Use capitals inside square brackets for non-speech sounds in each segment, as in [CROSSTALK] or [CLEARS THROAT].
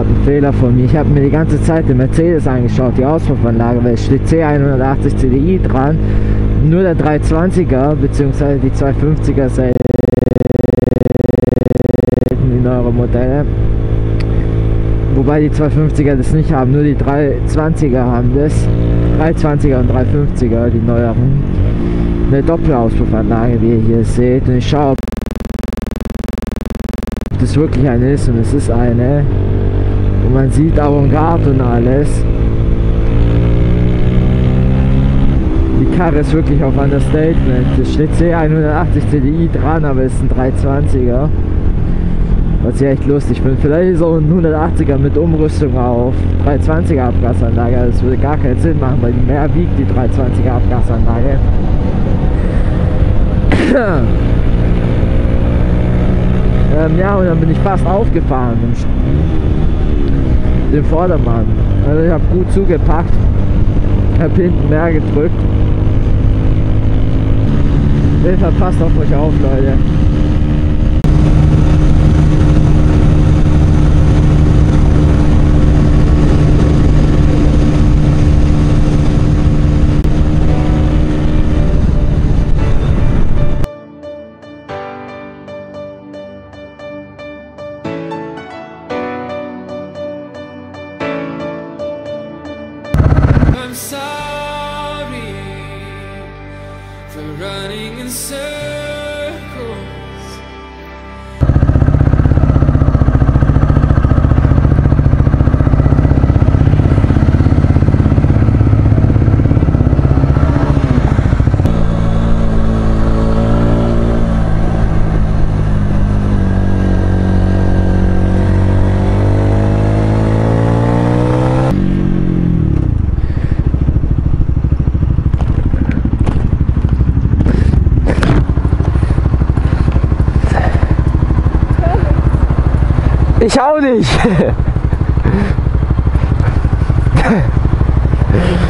Ein Fehler von mir. Ich habe mir die ganze Zeit den Mercedes angeschaut, die Auspuffanlage, weil es steht C180 CDI dran. Nur der 320er bzw. die 250er selten die neueren Modelle. Wobei die 250er das nicht haben, nur die 320er haben das. 320er und 350er, die neueren. Eine Doppelauspuffanlage, wie ihr hier seht. Und ich schaue, ob das wirklich eine ist und es ist eine. Und man sieht Avantgarde und alles. Die Karre ist wirklich auf Understatement. Es steht C180 CDI dran, aber es ist ein 320er. Was ich echt lustig finde. Vielleicht ist auch ein 180er mit Umrüstung auf 320er Abgasanlage. Das würde gar keinen Sinn machen, weil die mehr wiegt, die 320er Abgasanlage. [CLEARS THROAT] Ähm, ja, und dann bin ich fast aufgefahren. Den Vordermann. Also ich habe gut zugepackt. Hab hinten mehr gedrückt. Hilfe, passt auf euch auf, Leute. Running in circles. Ich auch nicht. [LAUGHS]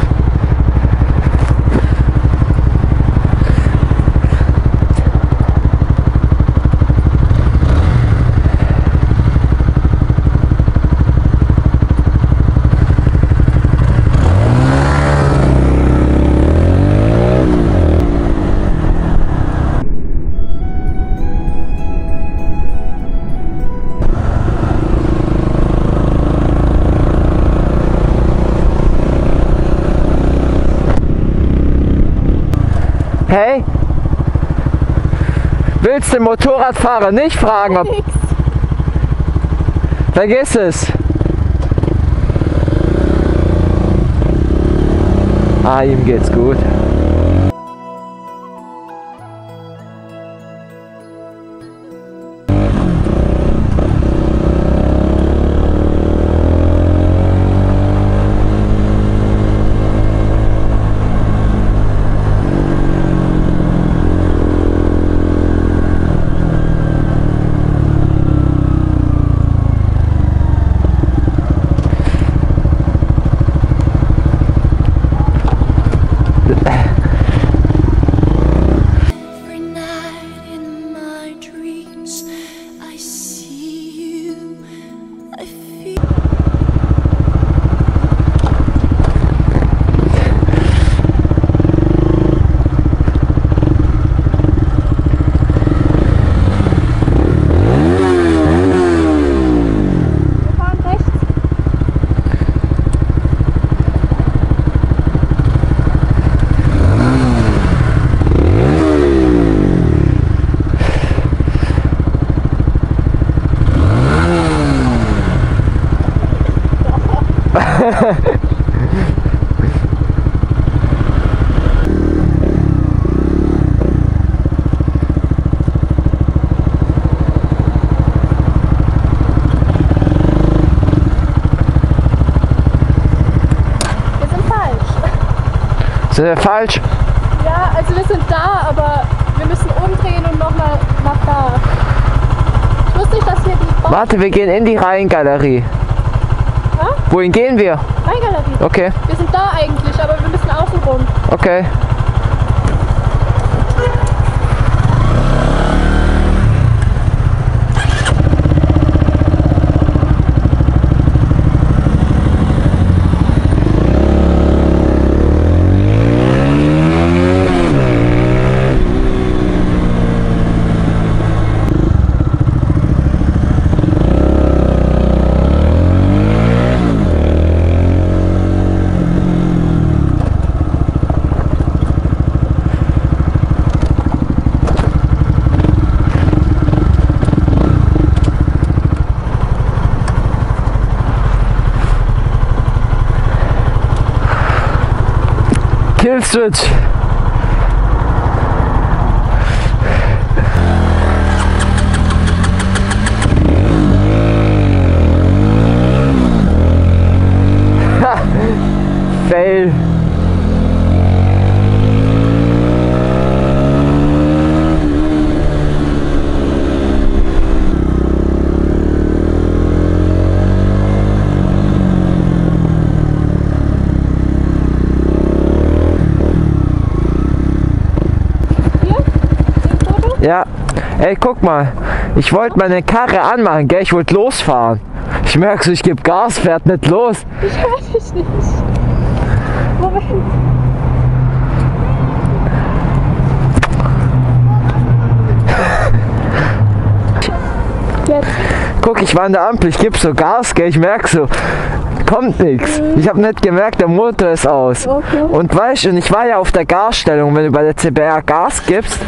Hey? Willst den Motorradfahrer nicht fragen, ob. Nix. Vergiss es. Ah, ihm geht's gut. Sind falsch. Sind wir falsch? Ja, also wir sind da, aber wir müssen umdrehen und nochmal nach da. Ich wusste nicht, dass hier die Bau Warte, wir gehen in die Rheingalerie. Wohin gehen wir? Rheingalerie. Okay, Wir sind da eigentlich, aber wir müssen außen rum. okay. Killswitch. Fail. Hier? Den Foto? Ja, ey, guck mal. Ich wollte meine Karre anmachen, gell? Ich wollte losfahren. Ich merke so, ich gebe Gas, fährt nicht los. Ich höre dich nicht. Moment. Jetzt. [LAUGHS] Guck, ich war an der Ampel, ich gebe so Gas, gell? Ich merke so, kommt nichts. Ich habe nicht gemerkt, der Motor ist aus. Okay. Und weißt du, ich war ja auf der Gasstellung, wenn du bei der CBR Gas gibst,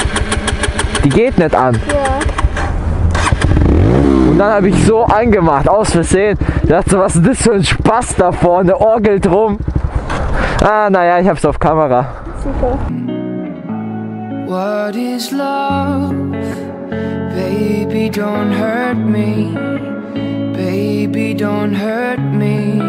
die geht nicht an. Ja. Und dann habe ich so angemacht, aus Versehen. Dachte so, was ist das für ein Spaß da vorne, orgelt rum. Ah, naja, ich hab's auf Kamera. Super. What is love? Baby, don't hurt me. Baby, don't hurt me.